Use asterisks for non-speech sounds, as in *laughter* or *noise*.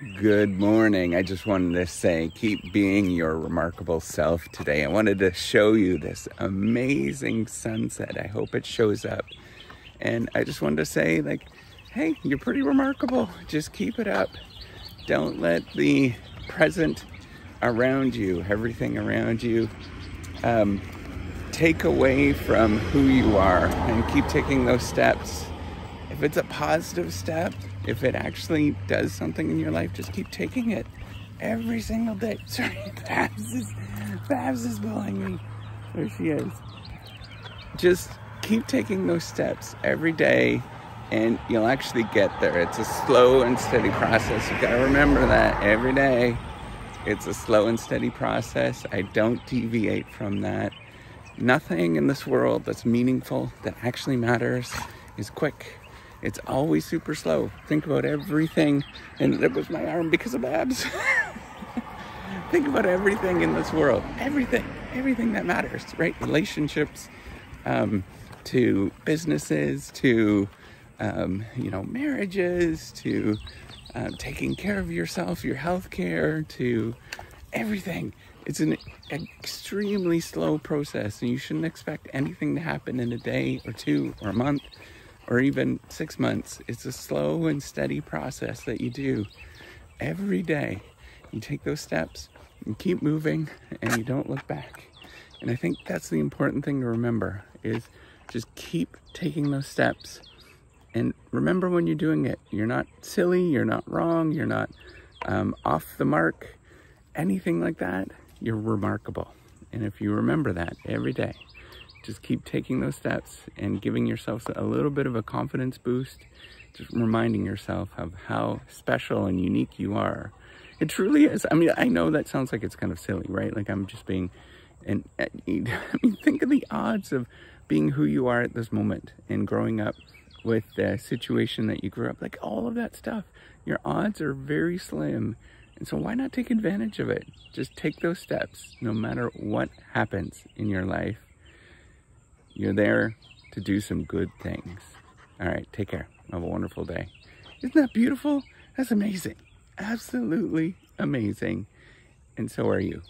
Good morning. I just wanted to say, keep being your remarkable self today. I wanted to show you this amazing sunset. I hope it shows up. And I just wanted to say, like, hey, you're pretty remarkable. Just keep it up. Don't let the present around you, everything around you, um, take away from who you are and keep taking those steps. If it's a positive step, if it actually does something in your life, just keep taking it every single day. *laughs* Sorry, Babs is, Babs is bullying me. There she is. Just keep taking those steps every day and you'll actually get there. It's a slow and steady process. You gotta remember that every day. It's a slow and steady process. I don't deviate from that. Nothing in this world that's meaningful, that actually matters, is quick. It's always super slow. Think about everything, and it was my arm because of Babs. *laughs* Think about everything in this world. Everything, everything that matters, right? Relationships, um, to businesses, to um, you know, marriages, to uh, taking care of yourself, your health care, to everything. It's an extremely slow process, and you shouldn't expect anything to happen in a day or two or a month or even six months. It's a slow and steady process that you do every day. You take those steps, you keep moving, and you don't look back. And I think that's the important thing to remember is just keep taking those steps. And remember when you're doing it, you're not silly, you're not wrong, you're not um, off the mark, anything like that. You're remarkable. And if you remember that every day, just keep taking those steps and giving yourself a little bit of a confidence boost, just reminding yourself of how special and unique you are. It truly is. I mean, I know that sounds like it's kind of silly, right? Like I'm just being, and *laughs* I mean, think of the odds of being who you are at this moment and growing up with the situation that you grew up, like all of that stuff. Your odds are very slim. And so why not take advantage of it? Just take those steps no matter what happens in your life you're there to do some good things. All right, take care. Have a wonderful day. Isn't that beautiful? That's amazing. Absolutely amazing. And so are you.